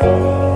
Oh.